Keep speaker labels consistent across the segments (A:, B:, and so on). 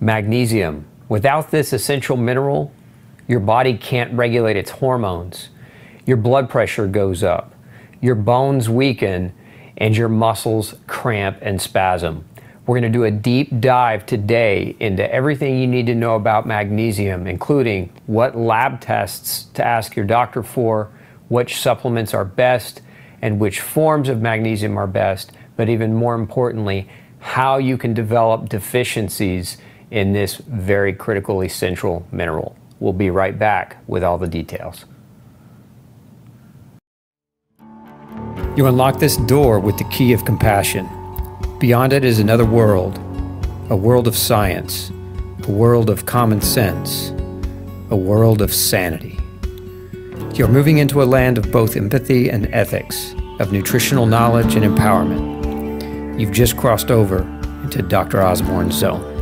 A: Magnesium. Without this essential mineral, your body can't regulate its hormones. Your blood pressure goes up, your bones weaken, and your muscles cramp and spasm. We're going to do a deep dive today into everything you need to know about magnesium, including what lab tests to ask your doctor for, which supplements are best, and which forms of magnesium are best, but even more importantly, how you can develop deficiencies in this very critical essential mineral. We'll be right back with all the details. You unlock this door with the key of compassion. Beyond it is another world, a world of science, a world of common sense, a world of sanity. You're moving into a land of both empathy and ethics, of nutritional knowledge and empowerment. You've just crossed over into Dr. Osborne's zone.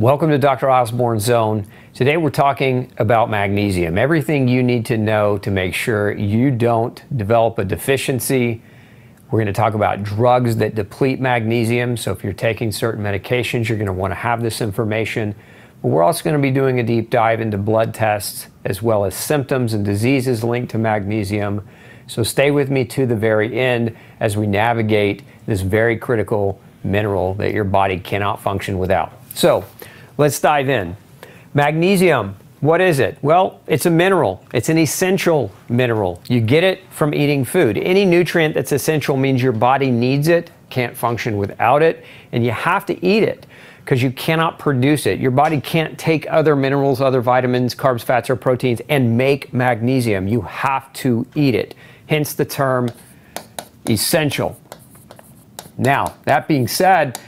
A: Welcome to Dr. Osborne's Zone. Today we're talking about magnesium, everything you need to know to make sure you don't develop a deficiency we're going to talk about drugs that deplete magnesium. So if you're taking certain medications, you're going to want to have this information. But we're also going to be doing a deep dive into blood tests as well as symptoms and diseases linked to magnesium. So stay with me to the very end as we navigate this very critical mineral that your body cannot function without. So let's dive in. Magnesium what is it? Well, it's a mineral. It's an essential mineral. You get it from eating food. Any nutrient that's essential means your body needs it, can't function without it, and you have to eat it because you cannot produce it. Your body can't take other minerals, other vitamins, carbs, fats, or proteins and make magnesium. You have to eat it. Hence the term essential. Now, that being said,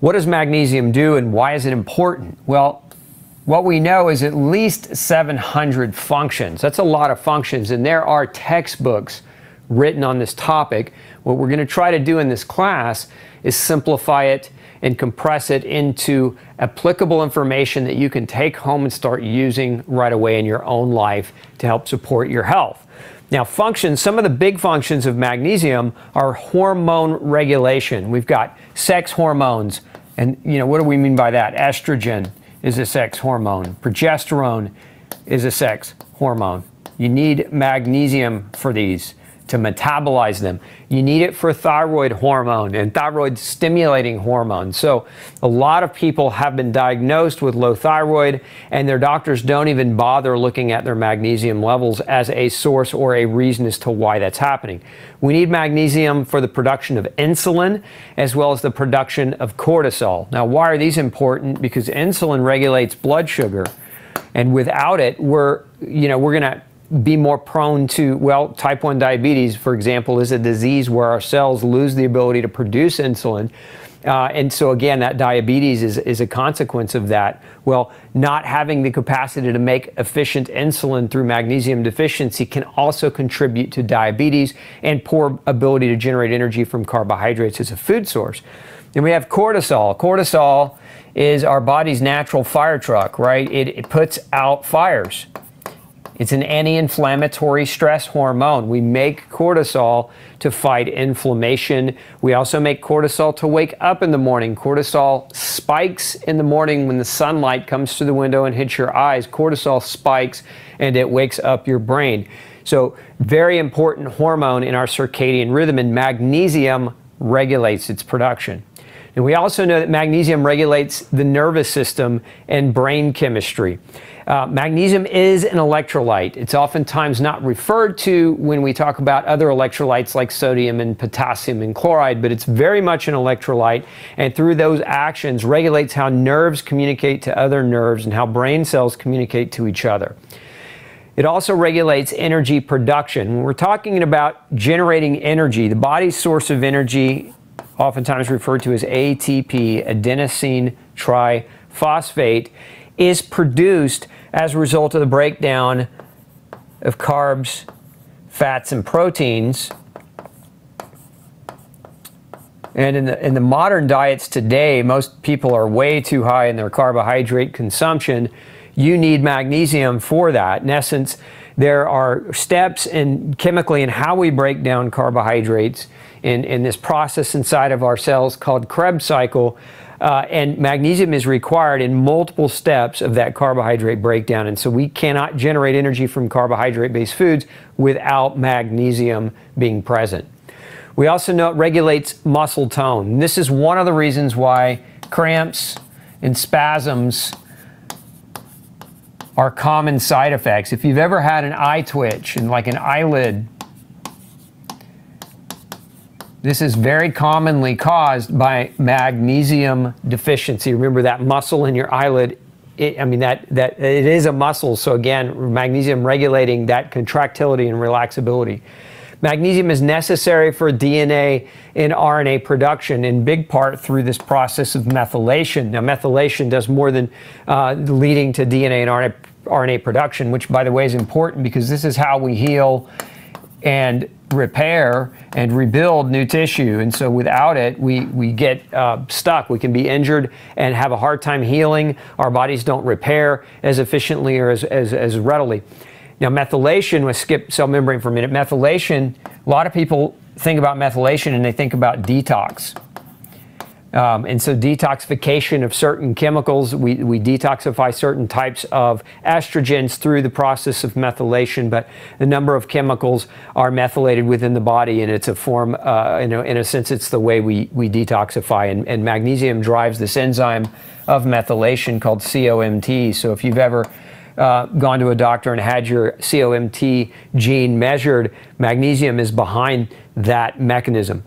A: what does magnesium do and why is it important? Well, what we know is at least 700 functions. That's a lot of functions, and there are textbooks written on this topic. What we're going to try to do in this class is simplify it and compress it into applicable information that you can take home and start using right away in your own life to help support your health. Now, functions, some of the big functions of magnesium are hormone regulation. We've got sex hormones, and you know, what do we mean by that? Estrogen, is a sex hormone. Progesterone is a sex hormone. You need magnesium for these to metabolize them. You need it for thyroid hormone and thyroid stimulating hormone. So, a lot of people have been diagnosed with low thyroid, and their doctors don't even bother looking at their magnesium levels as a source or a reason as to why that's happening. We need magnesium for the production of insulin as well as the production of cortisol. Now, why are these important? Because insulin regulates blood sugar. And without it, we're, you know, we're going to be more prone to, well, type 1 diabetes, for example, is a disease where our cells lose the ability to produce insulin. Uh, and so, again, that diabetes is, is a consequence of that. Well, not having the capacity to make efficient insulin through magnesium deficiency can also contribute to diabetes and poor ability to generate energy from carbohydrates as a food source. Then we have cortisol. Cortisol is our body's natural fire truck, right? It, it puts out fires. It's an anti inflammatory stress hormone. We make cortisol to fight inflammation. We also make cortisol to wake up in the morning. Cortisol spikes in the morning when the sunlight comes through the window and hits your eyes. Cortisol spikes and it wakes up your brain. So, very important hormone in our circadian rhythm, and magnesium regulates its production. And we also know that magnesium regulates the nervous system and brain chemistry. Uh, magnesium is an electrolyte. It's oftentimes not referred to when we talk about other electrolytes like sodium and potassium and chloride, but it's very much an electrolyte. And through those actions, regulates how nerves communicate to other nerves and how brain cells communicate to each other. It also regulates energy production. When we're talking about generating energy, the body's source of energy, oftentimes referred to as ATP, adenosine triphosphate, is produced as a result of the breakdown of carbs, fats, and proteins. And in the, in the modern diets today, most people are way too high in their carbohydrate consumption. you need magnesium for that. In essence, there are steps in chemically in how we break down carbohydrates in, in this process inside of our cells called Krebs cycle. Uh, and magnesium is required in multiple steps of that carbohydrate breakdown. And so we cannot generate energy from carbohydrate based foods without magnesium being present. We also know it regulates muscle tone. And this is one of the reasons why cramps and spasms are common side effects. If you've ever had an eye twitch and like an eyelid, this is very commonly caused by magnesium deficiency. Remember that muscle in your eyelid it, I mean that that it is a muscle. So again, magnesium regulating that contractility and relaxability. Magnesium is necessary for DNA and RNA production in big part through this process of methylation. Now, methylation does more than uh, leading to DNA and RNA, RNA production, which, by the way, is important because this is how we heal and repair and rebuild new tissue. And so without it, we, we get uh, stuck. We can be injured and have a hard time healing. Our bodies don't repair as efficiently or as, as, as readily. Now, methylation, let's skip cell membrane for a minute. Methylation, a lot of people think about methylation and they think about detox. Um, and so detoxification of certain chemicals, we, we detoxify certain types of estrogens through the process of methylation, but the number of chemicals are methylated within the body and it's a form, uh, in, a, in a sense, it's the way we, we detoxify. And, and magnesium drives this enzyme of methylation called COMT. So if you've ever uh, gone to a doctor and had your COMT gene measured, magnesium is behind that mechanism.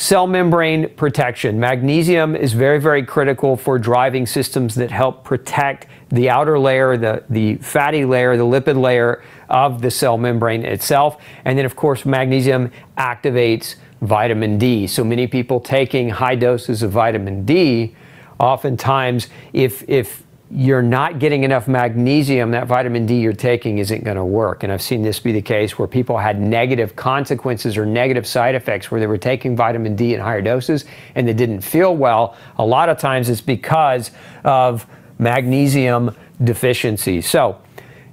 A: Cell membrane protection. Magnesium is very, very critical for driving systems that help protect the outer layer, the, the fatty layer, the lipid layer of the cell membrane itself. And then, of course, magnesium activates vitamin D. So many people taking high doses of vitamin D, oftentimes, if, if you're not getting enough magnesium, that vitamin D you're taking isn't going to work. And I've seen this be the case where people had negative consequences or negative side effects where they were taking vitamin D in higher doses and they didn't feel well. A lot of times it's because of magnesium deficiency. So,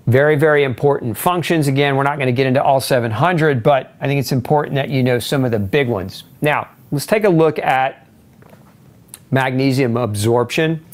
A: very, very important functions. Again, we're not going to get into all 700, but I think it's important that you know some of the big ones. Now, let's take a look at magnesium absorption.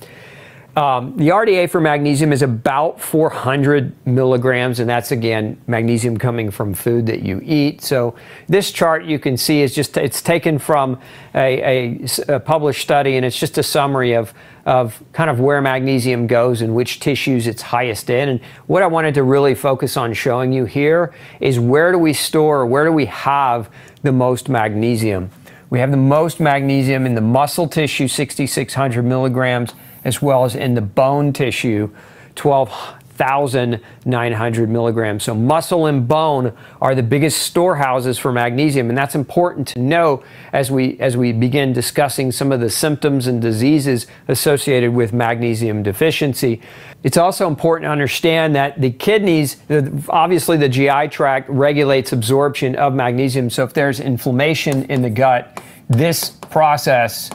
A: Um, the RDA for magnesium is about 400 milligrams, and that's again magnesium coming from food that you eat. So this chart you can see is just it's taken from a, a, a published study, and it's just a summary of of kind of where magnesium goes and which tissues it's highest in. And what I wanted to really focus on showing you here is where do we store, where do we have the most magnesium? We have the most magnesium in the muscle tissue, 6,600 milligrams as well as in the bone tissue, 12,900 milligrams. So muscle and bone are the biggest storehouses for magnesium, and that's important to know as we as we begin discussing some of the symptoms and diseases associated with magnesium deficiency. It's also important to understand that the kidneys, obviously the GI tract regulates absorption of magnesium. So if there's inflammation in the gut, this process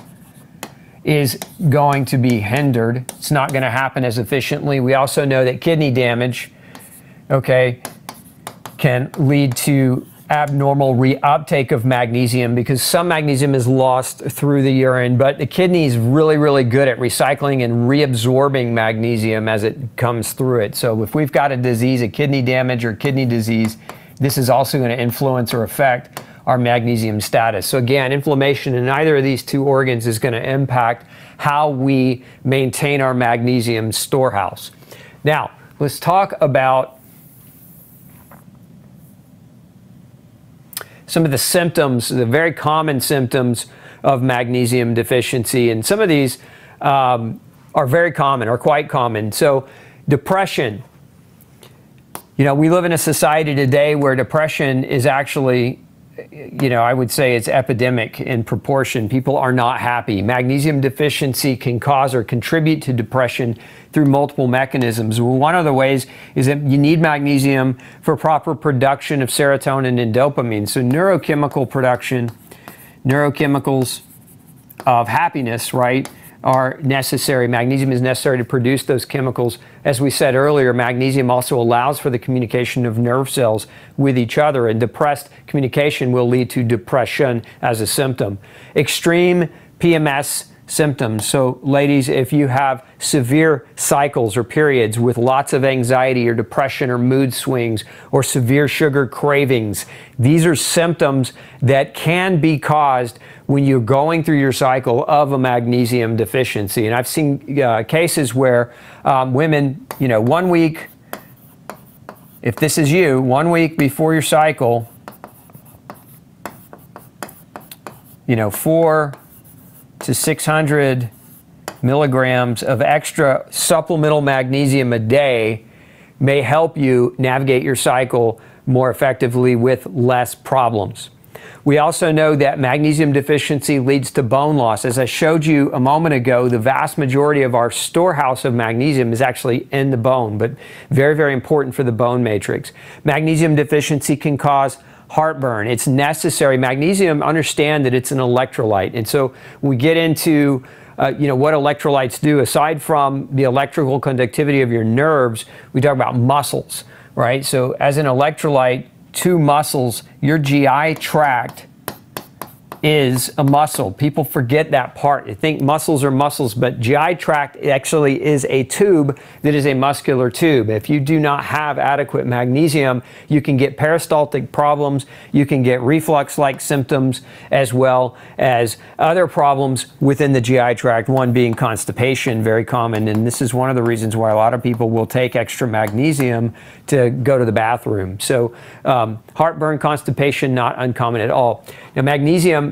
A: is going to be hindered. It's not going to happen as efficiently. We also know that kidney damage, okay, can lead to abnormal reuptake of magnesium because some magnesium is lost through the urine, but the kidney is really, really good at recycling and reabsorbing magnesium as it comes through it. So if we've got a disease, a kidney damage or kidney disease, this is also going to influence or affect our magnesium status. So again, inflammation in either of these two organs is going to impact how we maintain our magnesium storehouse. Now, let's talk about some of the symptoms, the very common symptoms of magnesium deficiency. And some of these um, are very common or quite common. So, depression. You know, we live in a society today where depression is actually you know, I would say it's epidemic in proportion. People are not happy. Magnesium deficiency can cause or contribute to depression through multiple mechanisms. One of the ways is that you need magnesium for proper production of serotonin and dopamine. So, neurochemical production, neurochemicals of happiness, right? Are necessary. Magnesium is necessary to produce those chemicals. As we said earlier, magnesium also allows for the communication of nerve cells with each other, and depressed communication will lead to depression as a symptom. Extreme PMS symptoms. So, ladies, if you have severe cycles or periods with lots of anxiety or depression or mood swings or severe sugar cravings, these are symptoms that can be caused when you're going through your cycle of a magnesium deficiency. And I've seen uh, cases where um, women, you know, one week, if this is you, one week before your cycle, you know, four to 600 milligrams of extra supplemental magnesium a day may help you navigate your cycle more effectively with less problems. We also know that magnesium deficiency leads to bone loss. As I showed you a moment ago, the vast majority of our storehouse of magnesium is actually in the bone, but very, very important for the bone matrix. Magnesium deficiency can cause heartburn. It's necessary. Magnesium, understand that it's an electrolyte. And so we get into uh, you know what electrolytes do aside from the electrical conductivity of your nerves we talk about muscles right so as an electrolyte to muscles your gi tract is a muscle. People forget that part. They think muscles are muscles, but GI tract actually is a tube that is a muscular tube. If you do not have adequate magnesium, you can get peristaltic problems, you can get reflux like symptoms, as well as other problems within the GI tract, one being constipation, very common. And this is one of the reasons why a lot of people will take extra magnesium to go to the bathroom. So, um, heartburn, constipation, not uncommon at all. Now, magnesium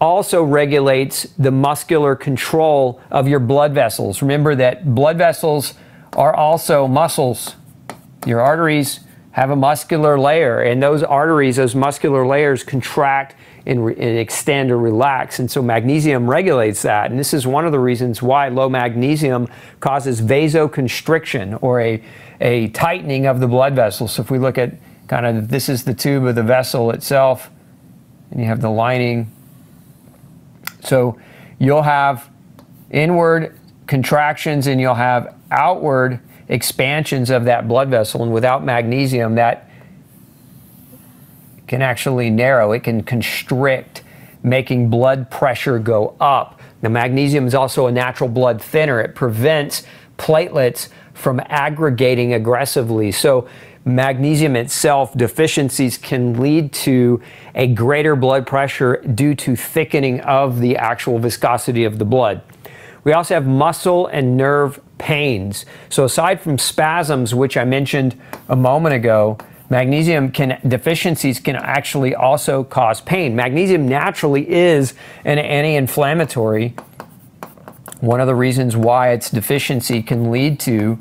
A: also regulates the muscular control of your blood vessels. Remember that blood vessels are also muscles. Your arteries have a muscular layer, and those arteries, those muscular layers, contract and, re- and, extend or relax. And so magnesium regulates that. And this is one of the reasons why low magnesium causes vasoconstriction or a, a tightening of the blood vessels. So if we look at kind of this is the tube of the vessel itself, and you have the lining so you'll have inward contractions and you'll have outward expansions of that blood vessel. And without magnesium, that can actually narrow, it can constrict, making blood pressure go up. Now, magnesium is also a natural blood thinner, it prevents platelets from aggregating aggressively. So magnesium itself deficiencies can lead to a greater blood pressure due to thickening of the actual viscosity of the blood. We also have muscle and nerve pains. So aside from spasms, which I mentioned a moment ago, magnesium can deficiencies can actually also cause pain. Magnesium naturally is an anti-inflammatory. One of the reasons why its deficiency can lead to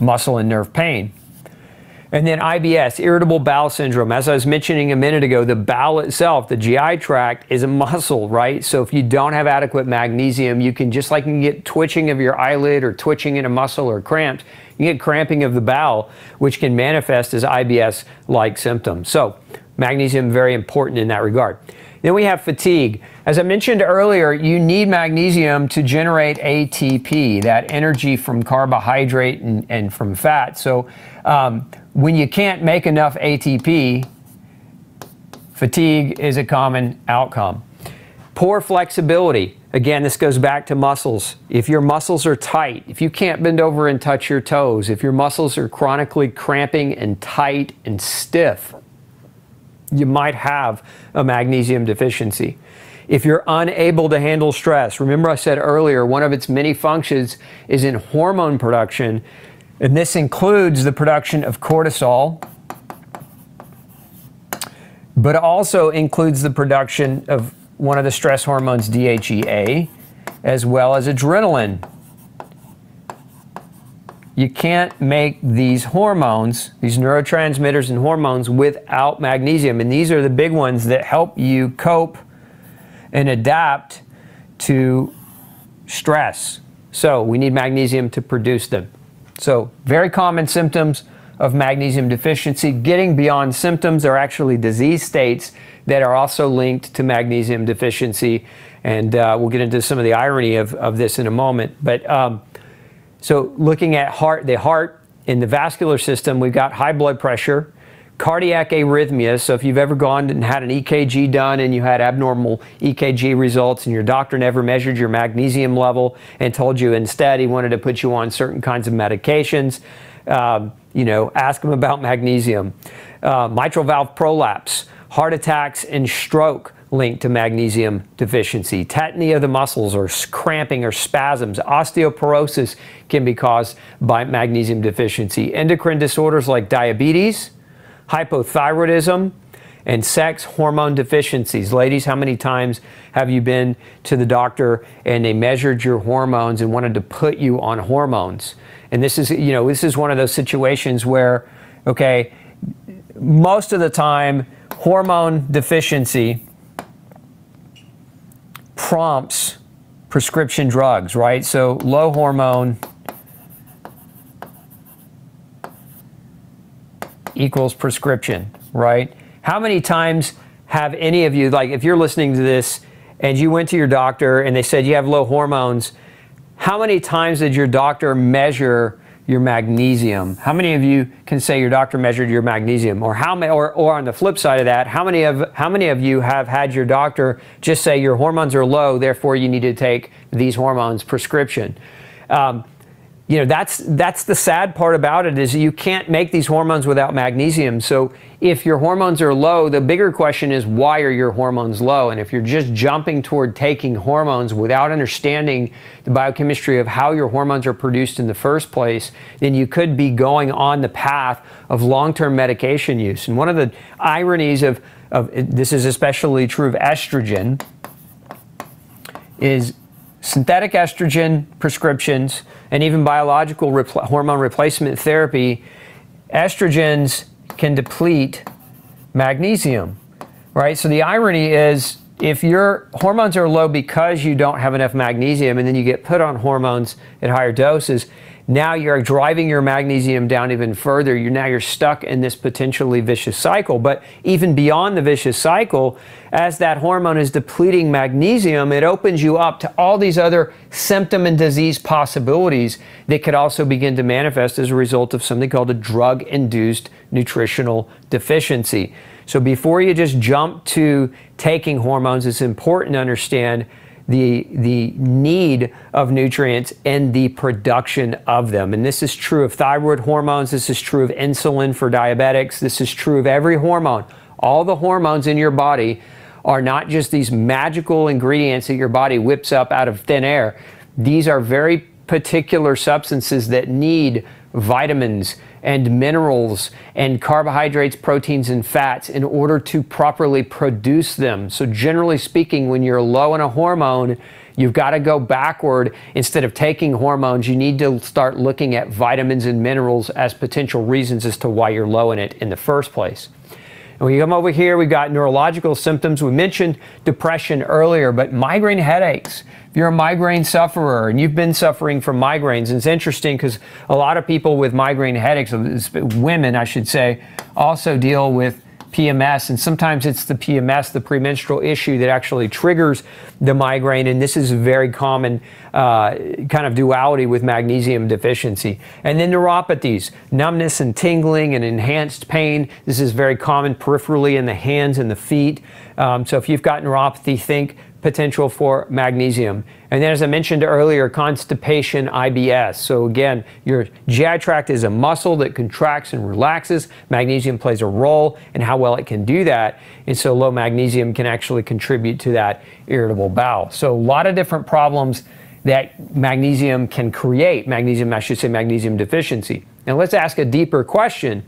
A: muscle and nerve pain. And then IBS, irritable bowel syndrome. As I was mentioning a minute ago, the bowel itself, the GI tract, is a muscle, right? So if you don't have adequate magnesium, you can just like you can get twitching of your eyelid or twitching in a muscle or cramps, you get cramping of the bowel, which can manifest as IBS-like symptoms. So magnesium very important in that regard. Then we have fatigue. As I mentioned earlier, you need magnesium to generate ATP, that energy from carbohydrate and, and from fat. So um, when you can't make enough ATP, fatigue is a common outcome. Poor flexibility. Again, this goes back to muscles. If your muscles are tight, if you can't bend over and touch your toes, if your muscles are chronically cramping and tight and stiff, you might have a magnesium deficiency. If you're unable to handle stress, remember I said earlier, one of its many functions is in hormone production. And this includes the production of cortisol, but also includes the production of one of the stress hormones, DHEA, as well as adrenaline. You can't make these hormones, these neurotransmitters and hormones, without magnesium. And these are the big ones that help you cope and adapt to stress. So we need magnesium to produce them. So, very common symptoms of magnesium deficiency. Getting beyond symptoms are actually disease states that are also linked to magnesium deficiency. And uh, we'll get into some of the irony of, of this in a moment. But um, so looking at heart, the heart in the vascular system, we've got high blood pressure, cardiac arrhythmia. So if you've ever gone and had an EKG done and you had abnormal EKG results and your doctor never measured your magnesium level and told you instead he wanted to put you on certain kinds of medications, um, you know, ask them about magnesium. Uh, mitral valve prolapse, heart attacks and stroke linked to magnesium deficiency. Tetany of the muscles or cramping or spasms. Osteoporosis can be caused by magnesium deficiency. Endocrine disorders like diabetes, hypothyroidism, and sex hormone deficiencies. Ladies, how many times have you been to the doctor and they measured your hormones and wanted to put you on hormones? And this is, you know, this is one of those situations where, okay, most of the time, hormone deficiency prompts prescription drugs, right? So low hormone equals prescription, right? How many times have any of you, like if you're listening to this and you went to your doctor and they said you have low hormones, how many times did your doctor measure your magnesium? How many of you can say your doctor measured your magnesium? Or how many, or, or on the flip side of that, how many of how many of you have had your doctor just say your hormones are low, therefore you need to take these hormones prescription? Um, you know that's that's the sad part about it is you can't make these hormones without magnesium. So if your hormones are low the bigger question is why are your hormones low? And if you're just jumping toward taking hormones without understanding the biochemistry of how your hormones are produced in the first place then you could be going on the path of long-term medication use. And one of the ironies of, of this is especially true of estrogen is synthetic estrogen prescriptions and even biological repl- hormone replacement therapy, estrogens can deplete magnesium, right? So the irony is if your hormones are low because you don't have enough magnesium and then you get put on hormones at higher doses, now you're driving your magnesium down even further. You're now you're stuck in this potentially vicious cycle. But even beyond the vicious cycle, as that hormone is depleting magnesium, it opens you up to all these other symptom and disease possibilities that could also begin to manifest as a result of something called a drug-induced nutritional deficiency. So before you just jump to taking hormones, it's important to understand the, the need of nutrients and the production of them. And this is true of thyroid hormones, this is true of insulin for diabetics, this is true of every hormone. All the hormones in your body are not just these magical ingredients that your body whips up out of thin air. These are very particular substances that need vitamins and minerals and carbohydrates, proteins, and fats in order to properly produce them. So, generally speaking, when you're low in a hormone, you've got to go backward. Instead of taking hormones, you need to start looking at vitamins and minerals as potential reasons as to why you're low in it in the first place. And you come over here, we've got neurological symptoms. We mentioned depression earlier, but migraine headaches. If you're a migraine sufferer and you've been suffering from migraines, it's interesting because a lot of people with migraine headaches, women, I should say, also deal with PMS, and sometimes it's the PMS, the premenstrual issue, that actually triggers the migraine, and this is very common uh, kind of duality with magnesium deficiency. And then neuropathies, numbness and tingling and enhanced pain. This is very common peripherally in the hands and the feet. Um, so if you've got neuropathy, think potential for magnesium. And then, as I mentioned earlier, constipation, IBS. So, again, your GI tract is a muscle that contracts and relaxes. Magnesium plays a role in how well it can do that. And so, low magnesium can actually contribute to that irritable bowel. So, a lot of different problems that magnesium can create. Magnesium, I should say, magnesium deficiency. Now, let's ask a deeper question.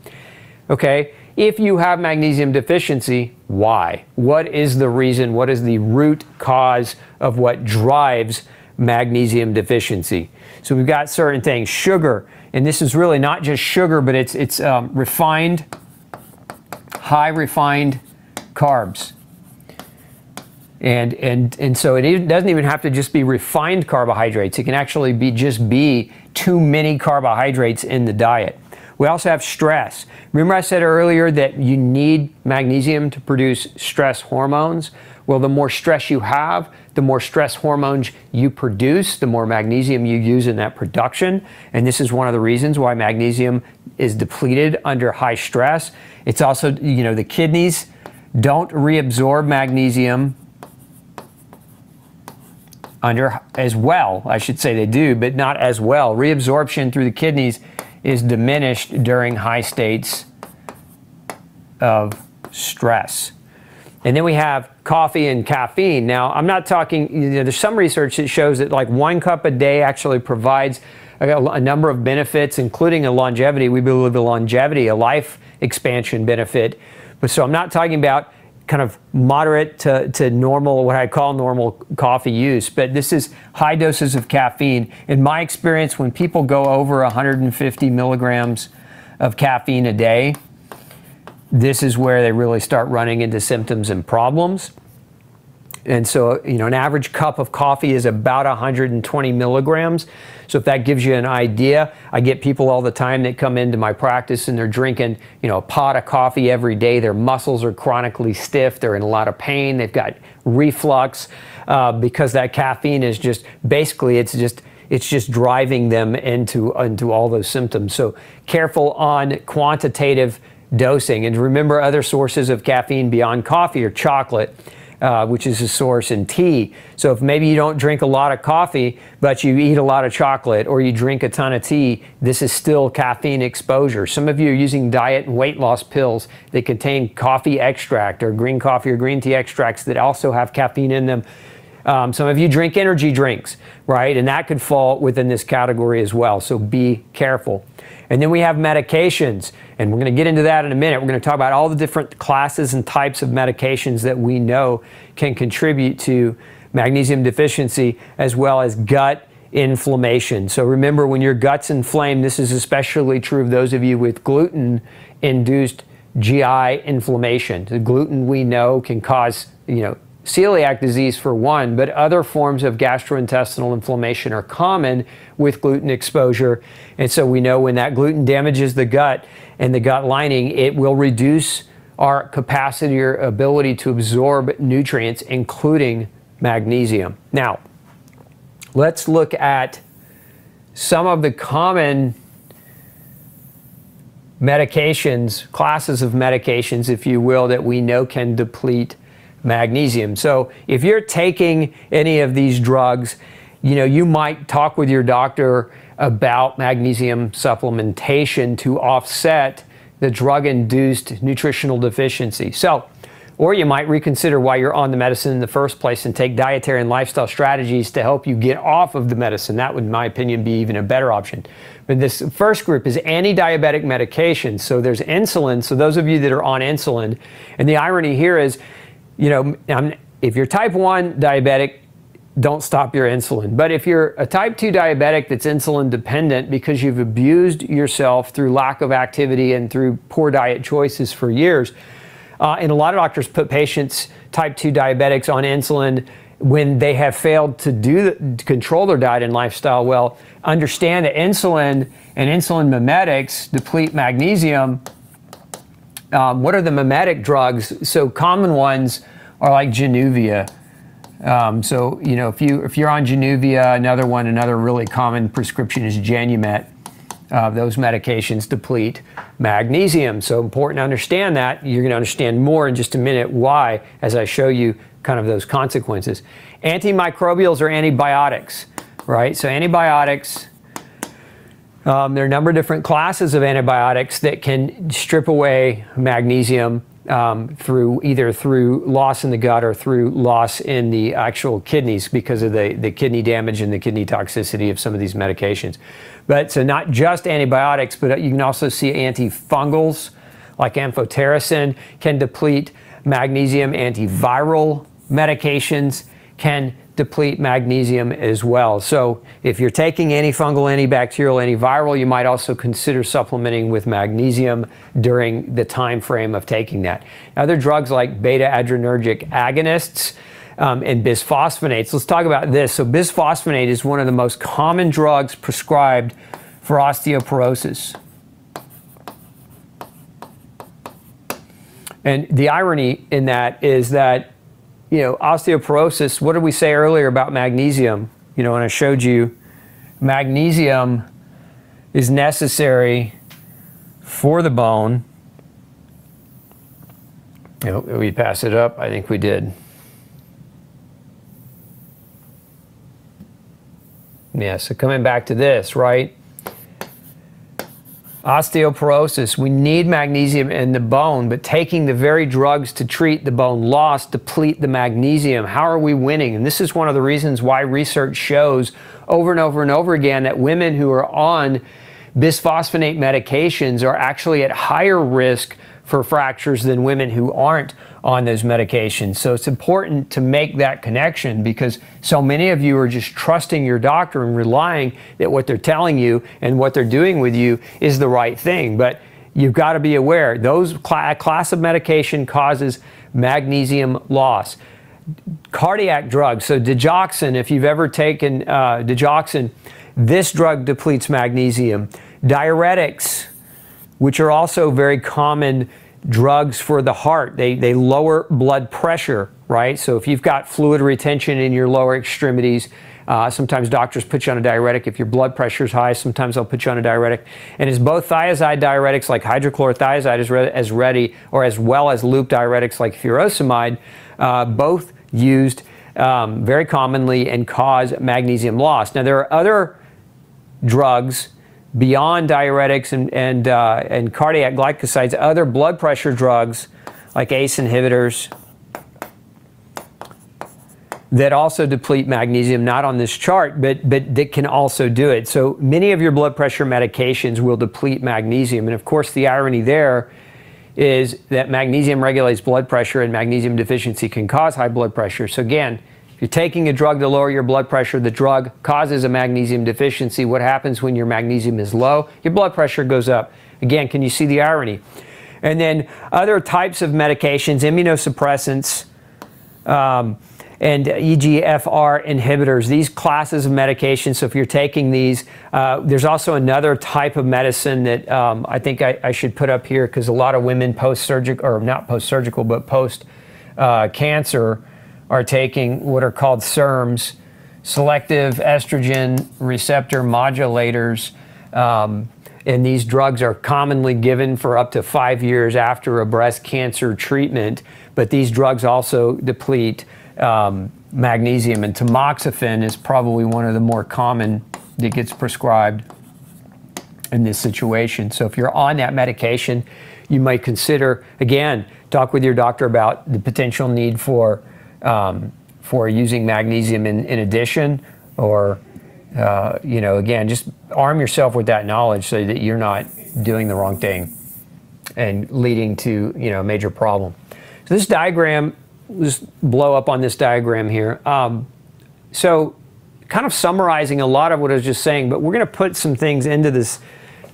A: Okay, if you have magnesium deficiency, why? What is the reason? What is the root cause of what drives magnesium deficiency? So we've got certain things. Sugar, and this is really not just sugar, but it's, it's um, refined, high refined carbs. And, and, and so it doesn't even have to just be refined carbohydrates. It can actually be just be too many carbohydrates in the diet. We also have stress. Remember I said earlier that you need magnesium to produce stress hormones? Well, the more stress you have, the more stress hormones you produce, the more magnesium you use in that production. And this is one of the reasons why magnesium is depleted under high stress. It's also, you know, the kidneys don't reabsorb magnesium under as well. I should say they do, but not as well. Reabsorption through the kidneys is diminished during high states of stress. And then we have coffee and caffeine. Now, I'm not talking, you know, there's some research that shows that like one cup a day actually provides a, a number of benefits, including a longevity. We believe a longevity, a life expansion benefit. But so I'm not talking about kind of moderate to, to normal, what I call normal coffee use. But this is high doses of caffeine. In my experience, when people go over 150 milligrams of caffeine a day, this is where they really start running into symptoms and problems. And so, you know, an average cup of coffee is about 120 milligrams. So if that gives you an idea, I get people all the time that come into my practice and they're drinking, you know, a pot of coffee every day. Their muscles are chronically stiff. They're in a lot of pain. They've got reflux uh, because that caffeine is just basically it's just it's just driving them into into all those symptoms. So careful on quantitative dosing, and remember other sources of caffeine beyond coffee or chocolate uh, which is a source in tea. So if maybe you don't drink a lot of coffee, but you eat a lot of chocolate or you drink a ton of tea, this is still caffeine exposure. Some of you are using diet and weight loss pills that contain coffee extract or green coffee or green tea extracts that also have caffeine in them. Um, some of you drink energy drinks, right? And that could fall within this category as well. So be careful. And then we have medications, and we're going to get into that in a minute. We're going to talk about all the different classes and types of medications that we know can contribute to magnesium deficiency as well as gut inflammation. So remember, when your gut's inflamed, this is especially true of those of you with gluten induced GI inflammation. The gluten we know can cause, you know, celiac disease for one, but other forms of gastrointestinal inflammation are common with gluten exposure. And so we know when that gluten damages the gut and the gut lining, it will reduce our capacity or ability to absorb nutrients, including magnesium. Now, let's look at some of the common medications, classes of medications, if you will, that we know can deplete magnesium. So if you're taking any of these drugs, you know, you might talk with your doctor about magnesium supplementation to offset the drug-induced nutritional deficiency. So, or you might reconsider why you're on the medicine in the first place and take dietary and lifestyle strategies to help you get off of the medicine. That would, in my opinion, be even a better option. But this first group is anti-diabetic medications. So there's insulin. So those of you that are on insulin, and the irony here is you know, if you're type 1 diabetic, don't stop your insulin. But if you're a type 2 diabetic that's insulin dependent because you've abused yourself through lack of activity and through poor diet choices for years, uh, and a lot of doctors put patients, type 2 diabetics, on insulin when they have failed to do the, control their diet and lifestyle well. Understand that insulin and insulin mimetics deplete magnesium um, what are the mimetic drugs? So common ones are like Januvia. Um, so you know if you if you're on Januvia, another one, another really common prescription is Janumet. Uh, those medications deplete magnesium. So important to understand that. You're going to understand more in just a minute why as I show you kind of those consequences. Antimicrobials are antibiotics, right? So antibiotics um, there are a number of different classes of antibiotics that can strip away magnesium um, through either through loss in the gut or through loss in the actual kidneys because of the, the kidney damage and the kidney toxicity of some of these medications. But so not just antibiotics, but you can also see antifungals like amphotericin can deplete magnesium. Antiviral medications can deplete magnesium as well. So if you're taking any antifungal, antibacterial, antiviral, you might also consider supplementing with magnesium during the time frame of taking that. Other drugs like beta adrenergic agonists um, and bisphosphonates. Let's talk about this. So bisphosphonate is one of the most common drugs prescribed for osteoporosis. And the irony in that is that you know, osteoporosis, what did we say earlier about magnesium? You know, when I showed you magnesium is necessary for the bone. Oh, you know, we pass it up? I think we did. Yeah, so coming back to this, right? Osteoporosis, we need magnesium in the bone, but taking the very drugs to treat the bone loss deplete the magnesium. How are we winning? And this is one of the reasons why research shows over and over and over again that women who are on bisphosphonate medications are actually at higher risk for fractures than women who aren't on those medications. So it's important to make that connection because so many of you are just trusting your doctor and relying that what they're telling you and what they're doing with you is the right thing. But you've got to be aware those cl- class of medication causes magnesium loss. Cardiac drugs, so digoxin, if you've ever taken uh, digoxin, this drug depletes magnesium. Diuretics, which are also very common drugs for the heart. They, they lower blood pressure, right? So if you've got fluid retention in your lower extremities, uh, sometimes doctors put you on a diuretic if your blood pressure is high. Sometimes they'll put you on a diuretic. And it's both thiazide diuretics like hydrochlorothiazide as, re- as ready, or as well as loop diuretics like furosemide, uh, both used um, very commonly and cause magnesium loss. Now, there are other drugs beyond diuretics and, and, uh, and cardiac glycosides, other blood pressure drugs like ACE inhibitors that also deplete magnesium, not on this chart, but, but that can also do it. So many of your blood pressure medications will deplete magnesium. And of course, the irony there is that magnesium regulates blood pressure and magnesium deficiency can cause high blood pressure. So again, if you're taking a drug to lower your blood pressure, the drug causes a magnesium deficiency. What happens when your magnesium is low? Your blood pressure goes up. Again, can you see the irony? And then other types of medications, immunosuppressants, um, and EGFR inhibitors, these classes of medications. So if you're taking these, uh, there's also another type of medicine that um, I think I, I, should put up here because a lot of women post surgical, or not post surgical, but post uh, cancer are taking what are called SERMs, selective estrogen receptor modulators. Um, and these drugs are commonly given for up to five years after a breast cancer treatment. But these drugs also deplete um, magnesium, and tamoxifen is probably one of the more common that gets prescribed in this situation. So if you're on that medication, you might consider, again, talk with your doctor about the potential need for um, for using magnesium in, in addition, or uh, you know, again, just arm yourself with that knowledge so that you're not doing the wrong thing and leading to you know a major problem. So this diagram, just blow up on this diagram here. Um, so kind of summarizing a lot of what I was just saying, but we're going to put some things into this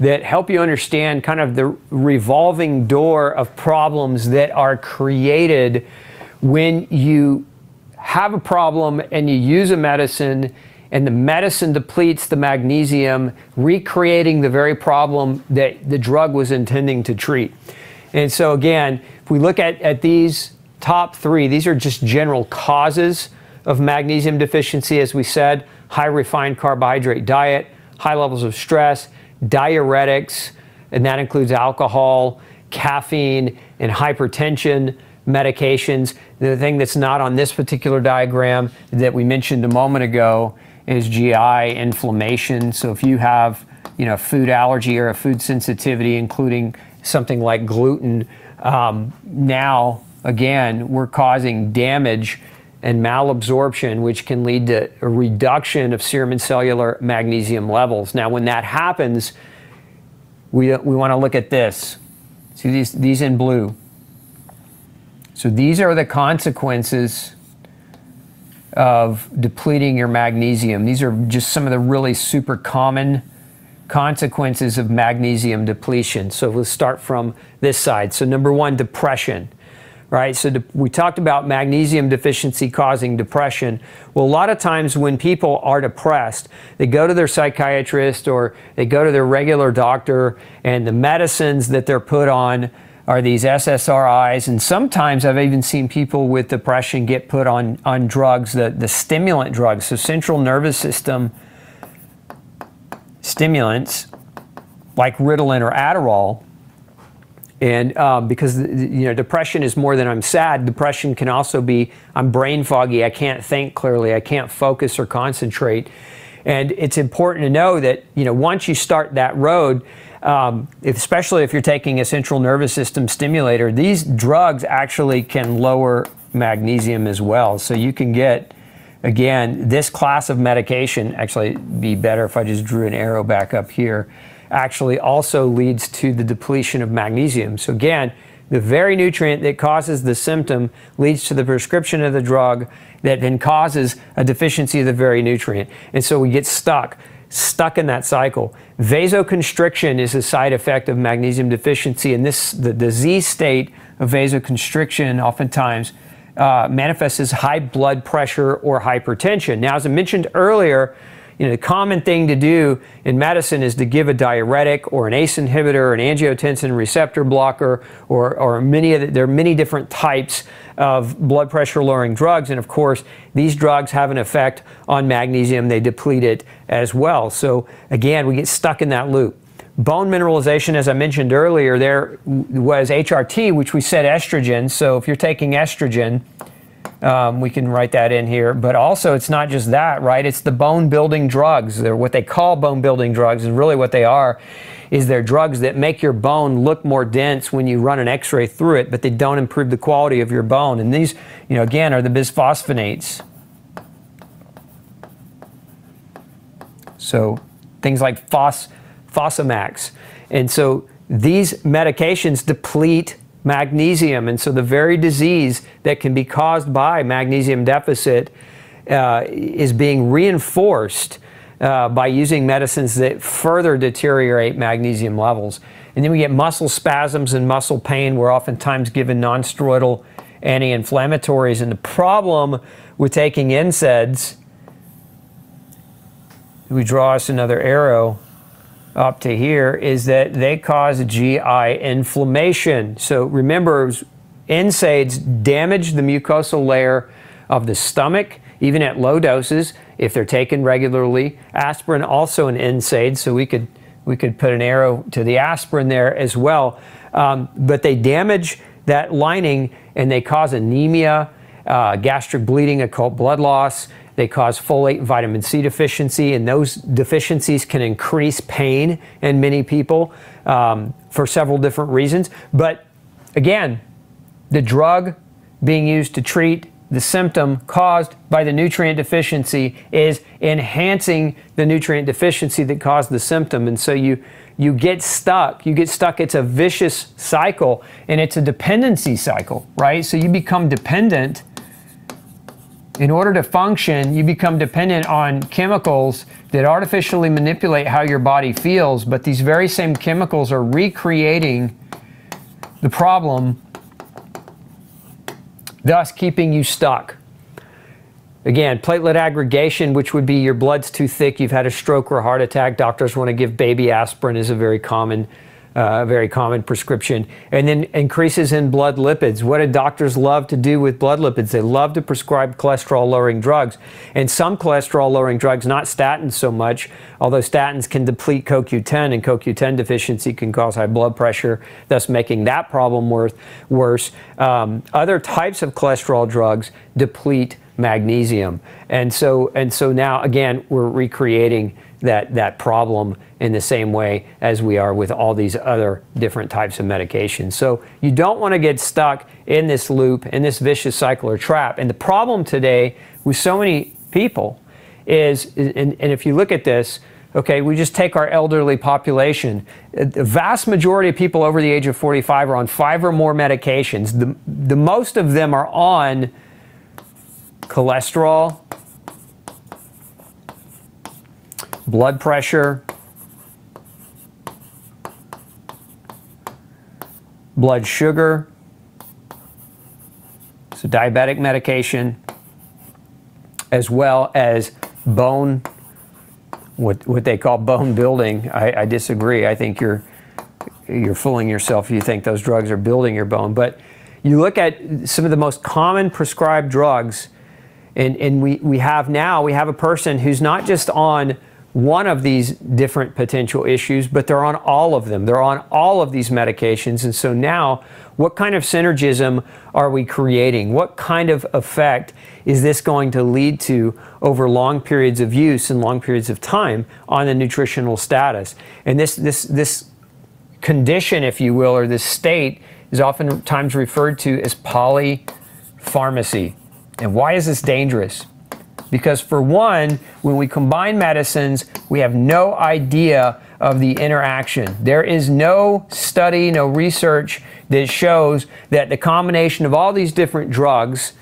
A: that help you understand kind of the revolving door of problems that are created when you have a problem and you use a medicine and the medicine depletes the magnesium, recreating the very problem that the drug was intending to treat. And so, again, if we look at, at these top three, these are just general causes of magnesium deficiency, as we said high refined carbohydrate diet, high levels of stress, diuretics, and that includes alcohol, caffeine, and hypertension medications. The thing that's not on this particular diagram that we mentioned a moment ago is GI inflammation. So if you have, you know, food allergy or a food sensitivity, including something like gluten, um, now again we're causing damage and malabsorption, which can lead to a reduction of serum and cellular magnesium levels. Now, when that happens, we, we want to look at this. See these, these in blue. So these are the consequences of depleting your magnesium. These are just some of the really super common consequences of magnesium depletion. So let's start from this side. So number one, depression, right? So we talked about magnesium deficiency causing depression. Well, a lot of times when people are depressed, they go to their psychiatrist or they go to their regular doctor, and the medicines that they're put on are these SSRIs, and sometimes I've even seen people with depression get put on, on drugs, the, the stimulant drugs, so central nervous system stimulants like Ritalin or Adderall. And um, because you know depression is more than I'm sad, depression can also be I'm brain foggy, I can't think clearly, I can't focus or concentrate. And it's important to know that you know once you start that road, um, especially if you're taking a central nervous system stimulator, these drugs actually can lower magnesium as well. So you can get, again, this class of medication, actually be better if I just drew an arrow back up here, actually also leads to the depletion of magnesium. So again, the very nutrient that causes the symptom leads to the prescription of the drug that then causes a deficiency of the very nutrient. And so we get stuck stuck in that cycle. Vasoconstriction is a side effect of magnesium deficiency, and this the disease state of vasoconstriction oftentimes uh, manifests as high blood pressure or hypertension. Now, as I mentioned earlier, you know, the common thing to do in medicine is to give a diuretic or an ACE inhibitor, an angiotensin receptor blocker, or, or many of the, there are many different types of blood pressure lowering drugs. And of course, these drugs have an effect on magnesium. They deplete it as well. So again, we get stuck in that loop. Bone mineralization, as I mentioned earlier, there was HRT, which we said estrogen. So if you're taking estrogen, um, we can write that in here. But also, it's not just that, right? It's the bone building drugs. They're what they call bone building drugs, and really what they are is they're drugs that make your bone look more dense when you run an x-ray through it, but they don't improve the quality of your bone. And these, you know, again, are the bisphosphonates. So things like Fos, Fosamax. And so these medications deplete magnesium. And so the very disease that can be caused by magnesium deficit uh, is being reinforced uh, by using medicines that further deteriorate magnesium levels. And then we get muscle spasms and muscle pain. We're oftentimes given nonsteroidal anti-inflammatories. And the problem with taking NSAIDs, we draw us another arrow, up to here is that they cause GI inflammation. So remember, NSAIDs damage the mucosal layer of the stomach, even at low doses, if they're taken regularly. Aspirin also an NSAID, so we could we could put an arrow to the aspirin there as well. Um, but they damage that lining and they cause anemia, uh, gastric bleeding, occult blood loss. They cause folate and vitamin C deficiency, and those deficiencies can increase pain in many people um, for several different reasons. But again, the drug being used to treat the symptom caused by the nutrient deficiency is enhancing the nutrient deficiency that caused the symptom. And so you you get stuck. You get stuck. It's a vicious cycle and it's a dependency cycle, right? So you become dependent in order to function, you become dependent on chemicals that artificially manipulate how your body feels, but these very same chemicals are recreating the problem, thus keeping you stuck. Again, platelet aggregation, which would be your blood's too thick, you've had a stroke or a heart attack, doctors want to give baby aspirin is a very common uh, very common prescription. And then increases in blood lipids. What do doctors love to do with blood lipids? They love to prescribe cholesterol lowering drugs. And some cholesterol lowering drugs, not statins so much, although statins can deplete CoQ10 and CoQ10 deficiency can cause high blood pressure, thus making that problem worth, worse. Um, other types of cholesterol drugs deplete magnesium. And so, and so now, again, we're recreating that, that problem in the same way as we are with all these other different types of medications. So you don't want to get stuck in this loop, in this vicious cycle or trap. And the problem today with so many people is, and, and if you look at this, okay, we just take our elderly population. The vast majority of people over the age of 45 are on five or more medications. The, the most of them are on cholesterol, blood pressure, blood sugar, so diabetic medication, as well as bone, what, what they call bone building. I, I disagree. I think you're you're fooling yourself if you think those drugs are building your bone. But you look at some of the most common prescribed drugs, and, and we, we have now, we have a person who's not just on one of these different potential issues, but they're on all of them. They're on all of these medications. And so now, what kind of synergism are we creating? What kind of effect is this going to lead to over long periods of use and long periods of time on the nutritional status? And this, this, this condition, if you will, or this state is oftentimes referred to as polypharmacy. And why is this dangerous? Because, for one, when we combine medicines, we have no idea of the interaction. There is no study, no research that shows that the combination of all these different drugs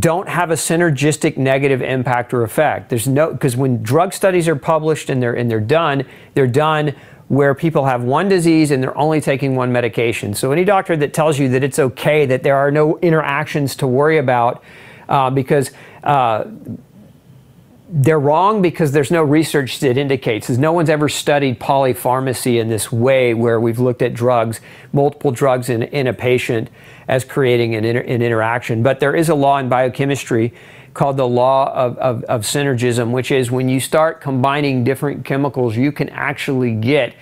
A: don't have a synergistic negative impact or effect. There's no because when drug studies are published and they're and they're done, they're done where people have one disease and they're only taking one medication. So any doctor that tells you that it's okay, that there are no interactions to worry about, uh, because uh, they're wrong because there's no research that indicates, because no one's ever studied polypharmacy in this way where we've looked at drugs, multiple drugs in, in a patient as creating an, inter, an interaction. But there is a law in biochemistry called the law of, of, of, synergism, which is when you start combining different chemicals, you can actually get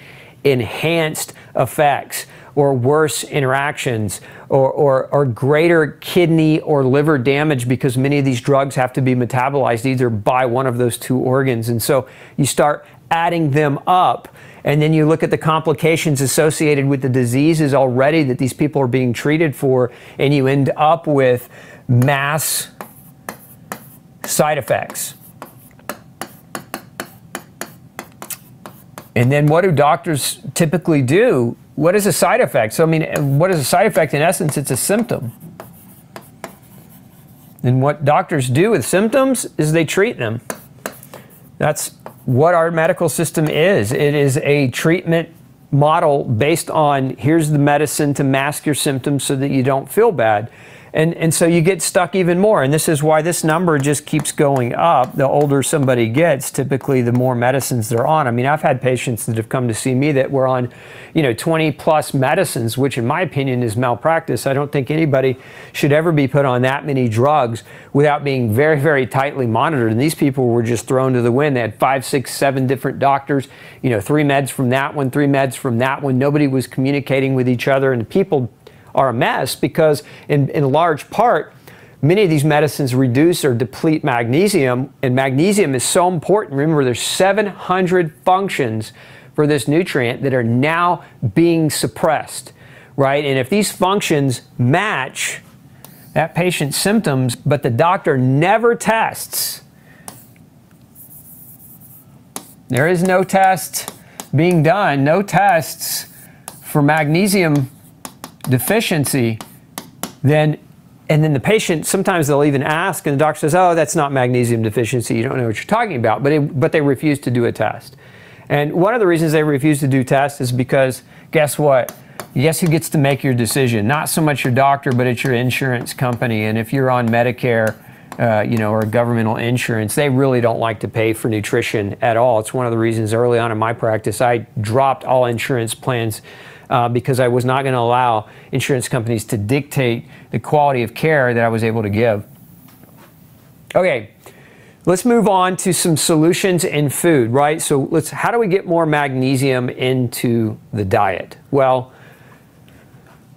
A: enhanced effects or worse interactions or, or, or, greater kidney or liver damage because many of these drugs have to be metabolized either by one of those two organs. And so you start adding them up. And then you look at the complications associated with the diseases already that these people are being treated for, and you end up with mass side effects. And then what do doctors typically do? What is a side effect? So, I mean, what is a side effect? In essence, it's a symptom. And what doctors do with symptoms is they treat them. That's what our medical system is. It is a treatment model based on here's the medicine to mask your symptoms so that you don't feel bad. And, and so you get stuck even more. And this is why this number just keeps going up. The older somebody gets, typically the more medicines they're on. I mean, I've had patients that have come to see me that were on, you know, 20 plus medicines, which in my opinion is malpractice. I don't think anybody should ever be put on that many drugs without being very, very tightly monitored. And these people were just thrown to the wind. They had five, six, seven different doctors, you know, three meds from that one, three meds from that one. Nobody was communicating with each other. And people are a mess because, in, in large part, many of these medicines reduce or deplete magnesium, and magnesium is so important. Remember, there's 700 functions for this nutrient that are now being suppressed, right? And if these functions match that patient's symptoms, but the doctor never tests, there is no test being done, no tests for magnesium deficiency, then and then the patient sometimes they'll even ask and the doctor says oh that's not magnesium deficiency. You don't know what you're talking about. But it, but they refuse to do a test. And one of the reasons they refuse to do tests is because guess what? Guess who gets to make your decision? Not so much your doctor but it's your insurance company. And if you're on medicare uh, you know, or governmental insurance, they really don't like to pay for nutrition at all. It's one of the reasons early on in my practice I dropped all insurance plans uh, because I was not going to allow insurance companies to dictate the quality of care that I was able to give. Okay, let's move on to some solutions in food, right? So let's how do we get more magnesium into the diet? Well,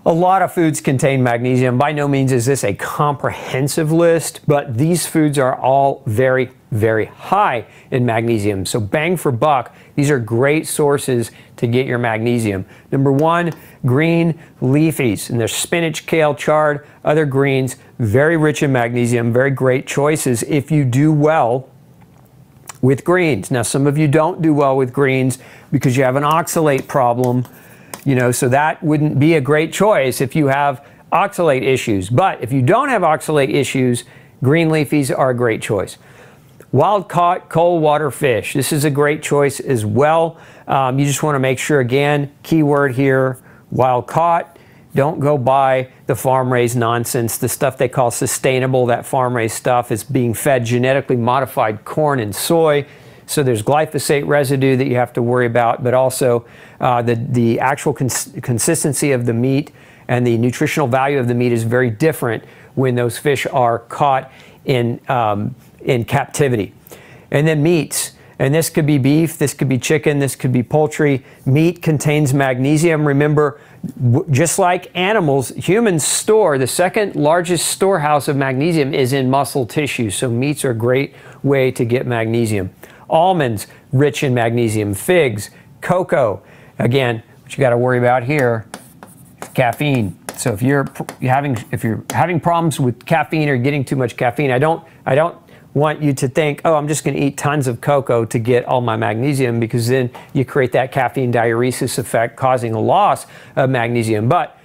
A: a lot of foods contain magnesium. By no means is this a comprehensive list, but these foods are all very, very high in magnesium. So, bang for buck, these are great sources to get your magnesium. Number one, green leafies. And there's spinach, kale, chard, other greens, very rich in magnesium, very great choices if you do well with greens. Now, some of you don't do well with greens because you have an oxalate problem you know, so that wouldn't be a great choice if you have oxalate issues. But if you don't have oxalate issues, green leafies are a great choice. Wild caught cold water fish. This is a great choice as well. Um, you just want to make sure, again, keyword here, wild caught. Don't go buy the farm raised nonsense, the stuff they call sustainable. That farm raised stuff is being fed genetically modified corn and soy. So there's glyphosate residue that you have to worry about, but also uh, the, the actual cons consistency of the meat and the nutritional value of the meat is very different when those fish are caught in, um, in captivity. And then meats. And this could be beef, this could be chicken, this could be poultry. Meat contains magnesium. Remember, just like animals, humans store the second largest storehouse of magnesium is in muscle tissue. So meats are a great way to get magnesium. Almonds, rich in magnesium. Figs, cocoa. Again, what you got to worry about here, caffeine. So if you're having if you're having problems with caffeine or getting too much caffeine, I don't I don't want you to think, oh, I'm just going to eat tons of cocoa to get all my magnesium because then you create that caffeine diuresis effect, causing a loss of magnesium. But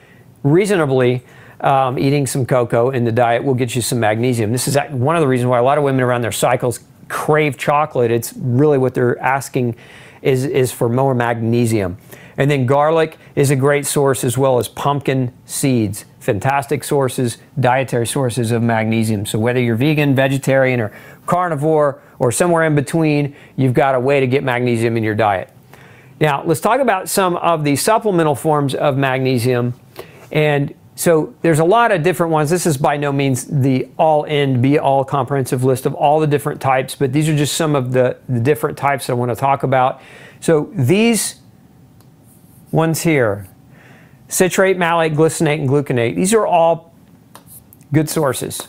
A: reasonably, um, eating some cocoa in the diet will get you some magnesium. This is one of the reasons why a lot of women around their cycles crave chocolate. It's really what they're asking is, is for more magnesium. And then garlic is a great source as well as pumpkin seeds fantastic sources, dietary sources of magnesium. So whether you're vegan, vegetarian, or carnivore, or somewhere in between, you've got a way to get magnesium in your diet. Now, let's talk about some of the supplemental forms of magnesium. And so there's a lot of different ones. This is by no means the all-in, be-all comprehensive list of all the different types, but these are just some of the, the different types I want to talk about. So these ones here, citrate, malate, glycinate, and gluconate. These are all good sources.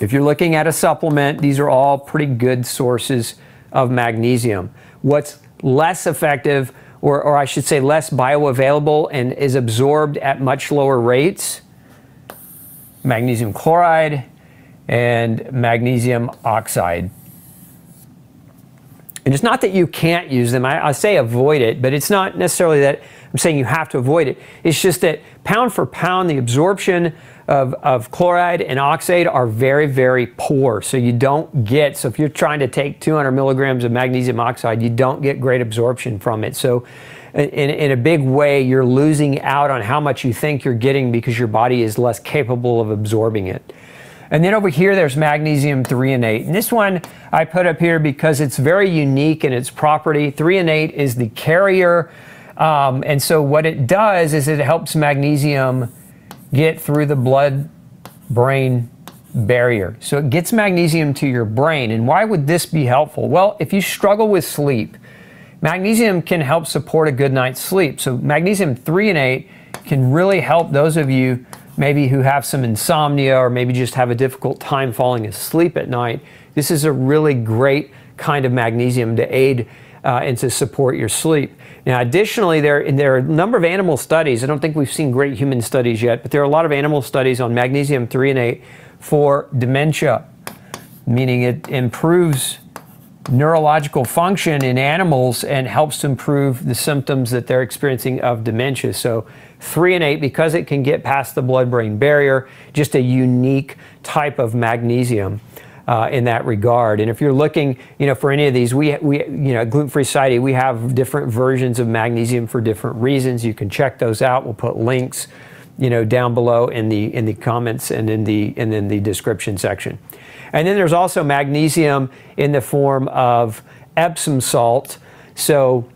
A: If you're looking at a supplement, these are all pretty good sources of magnesium. What's less effective, or, or I should say less bioavailable and is absorbed at much lower rates, magnesium chloride and magnesium oxide. And it's not that you can't use them. I, I say avoid it, but it's not necessarily that I'm saying you have to avoid it. It's just that pound for pound, the absorption of, of chloride and oxide are very, very poor. So you don't get, so if you're trying to take 200 milligrams of magnesium oxide, you don't get great absorption from it. So in, in a big way, you're losing out on how much you think you're getting because your body is less capable of absorbing it. And then over here, there's magnesium threonate. And this one I put up here because it's very unique in its property. threonate is the carrier um, and so what it does is it helps magnesium get through the blood brain barrier. So it gets magnesium to your brain. And why would this be helpful? Well, if you struggle with sleep, magnesium can help support a good night's sleep. So magnesium threonate can really help those of you maybe who have some insomnia or maybe just have a difficult time falling asleep at night. This is a really great kind of magnesium to aid uh, and to support your sleep. Now, additionally, there, there are a number of animal studies. I don't think we've seen great human studies yet, but there are a lot of animal studies on magnesium threonate for dementia, meaning it improves neurological function in animals and helps to improve the symptoms that they're experiencing of dementia. So, threonate, because it can get past the blood brain barrier, just a unique type of magnesium uh, in that regard. And if you're looking, you know, for any of these, we, we you know, gluten-free society, we have different versions of magnesium for different reasons. You can check those out. We'll put links, you know, down below in the in the comments and in the and in the description section. And then there's also magnesium in the form of Epsom salt. So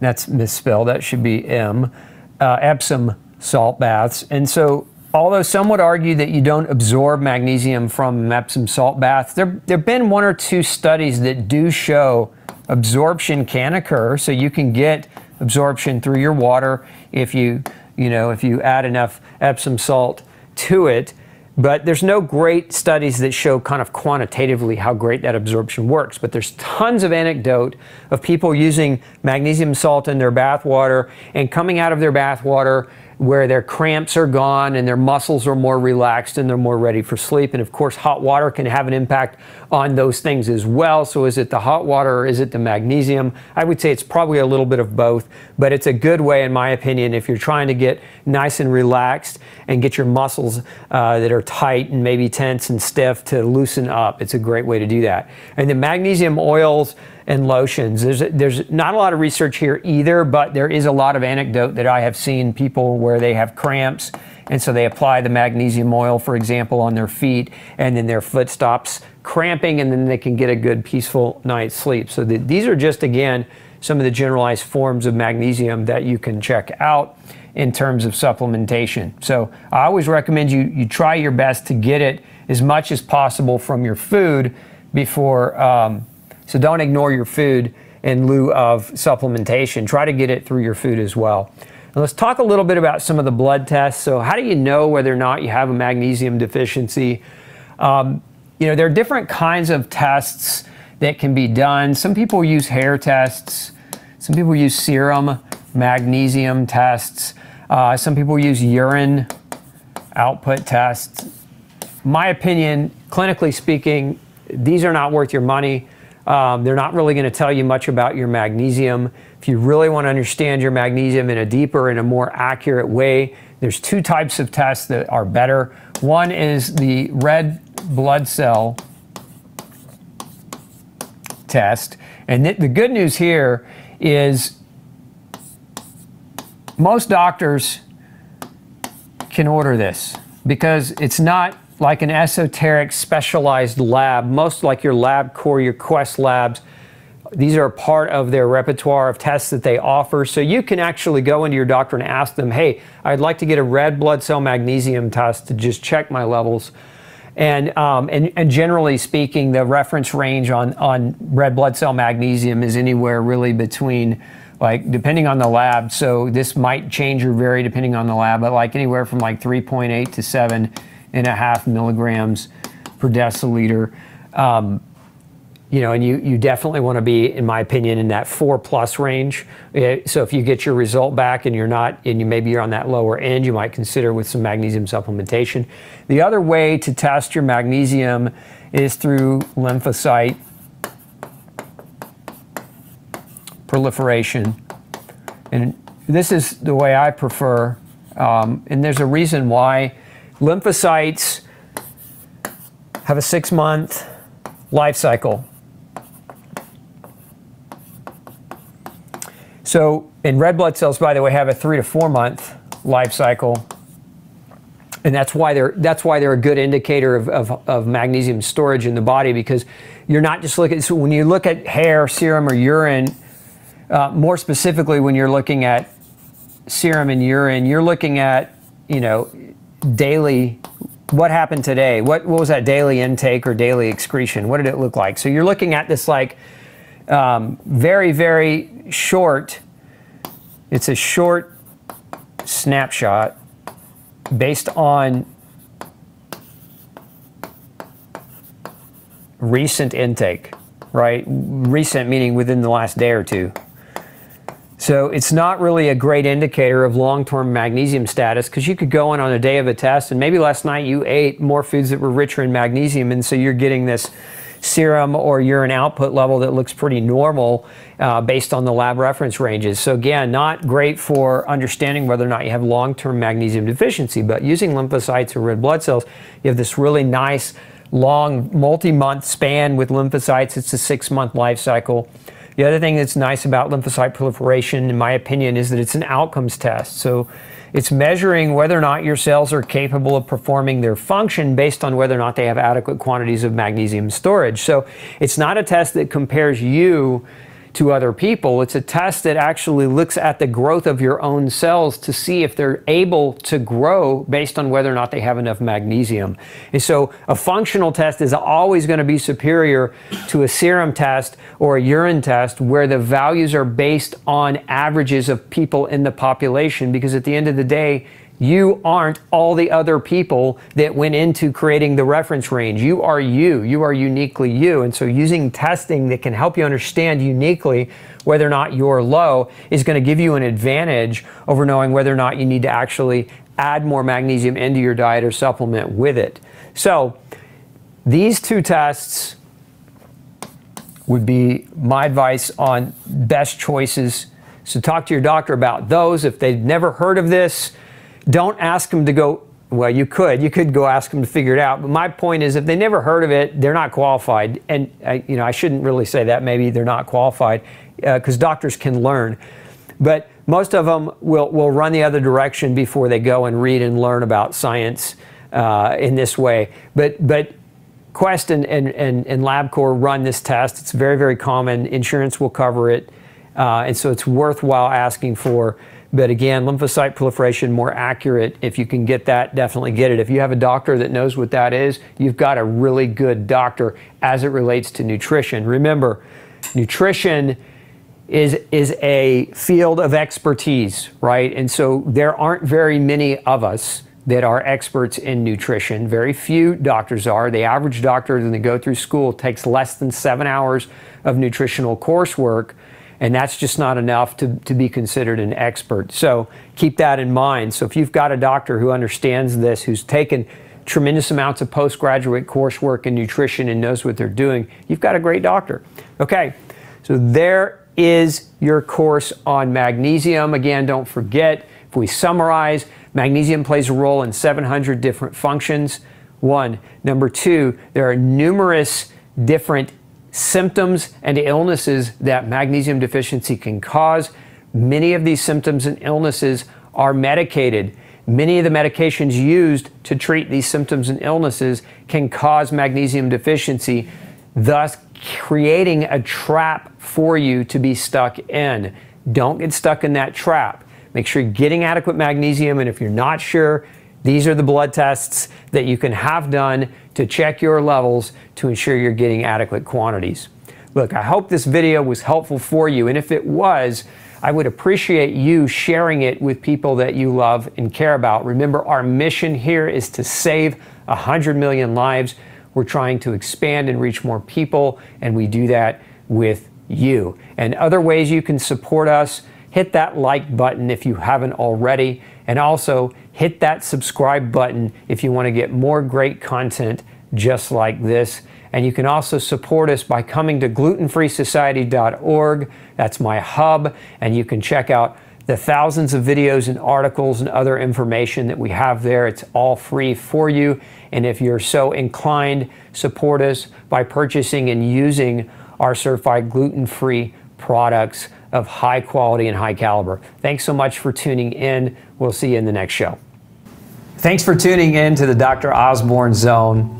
A: that's misspelled. That should be M. Uh, Epsom salt baths. And so Although some would argue that you don't absorb magnesium from Epsom salt baths, there, there have been one or two studies that do show absorption can occur. So you can get absorption through your water if you, you know, if you add enough Epsom salt to it. But there's no great studies that show kind of quantitatively how great that absorption works. But there's tons of anecdote of people using magnesium salt in their bath water and coming out of their bath water where their cramps are gone and their muscles are more relaxed and they're more ready for sleep. And of course, hot water can have an impact on those things as well. So is it the hot water or is it the magnesium? I would say it's probably a little bit of both, but it's a good way, in my opinion, if you're trying to get nice and relaxed and get your muscles uh, that are tight and maybe tense and stiff to loosen up. It's a great way to do that. And the magnesium oils and lotions. There's, there's not a lot of research here either, but there is a lot of anecdote that I have seen people where they have cramps and so they apply the magnesium oil, for example, on their feet, and then their foot stops cramping, and then they can get a good, peaceful night's sleep. So the, these are just, again, some of the generalized forms of magnesium that you can check out in terms of supplementation. So I always recommend you, you try your best to get it as much as possible from your food before, um, so don't ignore your food in lieu of supplementation. Try to get it through your food as well. Now let's talk a little bit about some of the blood tests. So, how do you know whether or not you have a magnesium deficiency? Um, you know, there are different kinds of tests that can be done. Some people use hair tests, some people use serum magnesium tests, uh, some people use urine output tests. My opinion, clinically speaking, these are not worth your money. Um, they're not really going to tell you much about your magnesium. If you really want to understand your magnesium in a deeper and a more accurate way, there's two types of tests that are better. One is the red blood cell test. And th the good news here is most doctors can order this because it's not like an esoteric specialized lab. Most like your LabCorp, your Quest labs, these are part of their repertoire of tests that they offer. So you can actually go into your doctor and ask them, hey, I'd like to get a red blood cell magnesium test to just check my levels. And, um, and, and generally speaking, the reference range on, on red blood cell magnesium is anywhere really between, like, depending on the lab. So this might change or vary depending on the lab, but like anywhere from like 3.8 to seven and a half milligrams per deciliter. Um, you know, and you, you definitely want to be, in my opinion, in that four plus range. So if you get your result back and you're not, and you maybe you're on that lower end, you might consider with some magnesium supplementation. The other way to test your magnesium is through lymphocyte proliferation. And this is the way I prefer. Um, and there's a reason why lymphocytes have a six month life cycle. So, and red blood cells, by the way, have a three to four month life cycle. And that's why they're that's why they're a good indicator of, of, of magnesium storage in the body because you're not just looking. So when you look at hair, serum, or urine, uh, more specifically when you're looking at serum and urine, you're looking at you know daily what happened today what, what was that daily intake or daily excretion what did it look like so you're looking at this like um, very, very short. It's a short snapshot based on recent intake, right? Recent meaning within the last day or two. So it's not really a great indicator of long-term magnesium status because you could go in on a day of a test and maybe last night you ate more foods that were richer in magnesium and so you're getting this serum or urine output level that looks pretty normal uh, based on the lab reference ranges. So again, not great for understanding whether or not you have long-term magnesium deficiency, but using lymphocytes or red blood cells, you have this really nice long multi-month span with lymphocytes. It's a six-month life cycle. The other thing that's nice about lymphocyte proliferation, in my opinion, is that it's an outcomes test. So it's measuring whether or not your cells are capable of performing their function based on whether or not they have adequate quantities of magnesium storage. So it's not a test that compares you to other people. It's a test that actually looks at the growth of your own cells to see if they're able to grow based on whether or not they have enough magnesium. And so a functional test is always going to be superior to a serum test or a urine test where the values are based on averages of people in the population because at the end of the day, you aren't all the other people that went into creating the reference range. You are you. You are uniquely you. And so using testing that can help you understand uniquely whether or not you're low is going to give you an advantage over knowing whether or not you need to actually add more magnesium into your diet or supplement with it. So these two tests would be my advice on best choices. So talk to your doctor about those. If they've never heard of this, don't ask them to go well, you could. You could go ask them to figure it out. But my point is, if they never heard of it, they're not qualified. And uh, you know, I shouldn't really say that. Maybe they're not qualified because uh, doctors can learn. But most of them will will run the other direction before they go and read and learn about science uh, in this way. But but Quest and, and, and, and LabCorp run this test. It's very, very common. Insurance will cover it. Uh, and so it's worthwhile asking for. But again, lymphocyte proliferation more accurate. If you can get that, definitely get it. If you have a doctor that knows what that is, you've got a really good doctor as it relates to nutrition. Remember, nutrition is is a field of expertise, right? And so there aren't very many of us that are experts in nutrition. Very few doctors are. The average doctor, when they go through school, takes less than seven hours of nutritional coursework, and that's just not enough to, to be considered an expert. So keep that in mind. So if you've got a doctor who understands this, who's taken tremendous amounts of postgraduate coursework in nutrition and knows what they're doing, you've got a great doctor. Okay, so there is your course on magnesium. Again, don't forget, if we summarize, Magnesium plays a role in 700 different functions. One. Number two, there are numerous different symptoms and illnesses that magnesium deficiency can cause. Many of these symptoms and illnesses are medicated. Many of the medications used to treat these symptoms and illnesses can cause magnesium deficiency, thus creating a trap for you to be stuck in. Don't get stuck in that trap. Make sure you're getting adequate magnesium, and if you're not sure, these are the blood tests that you can have done to check your levels to ensure you're getting adequate quantities. Look, I hope this video was helpful for you, and if it was, I would appreciate you sharing it with people that you love and care about. Remember, our mission here is to save 100 million lives. We're trying to expand and reach more people, and we do that with you. And other ways you can support us hit that like button if you haven't already, and also hit that subscribe button if you want to get more great content just like this. And you can also support us by coming to glutenfreesociety.org. That's my hub, and you can check out the thousands of videos and articles and other information that we have there. It's all free for you. And if you're so inclined, support us by purchasing and using our certified gluten free products of high quality and high caliber. Thanks so much for tuning in. We'll see you in the next show. Thanks for tuning in to the Dr. Osborne Zone.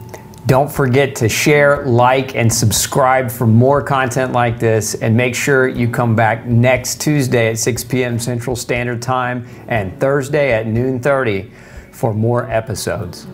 A: Don't forget to share, like, and subscribe for more content like this. And make sure you come back next Tuesday at 6 p.m. Central Standard Time and Thursday at noon 30 for more episodes.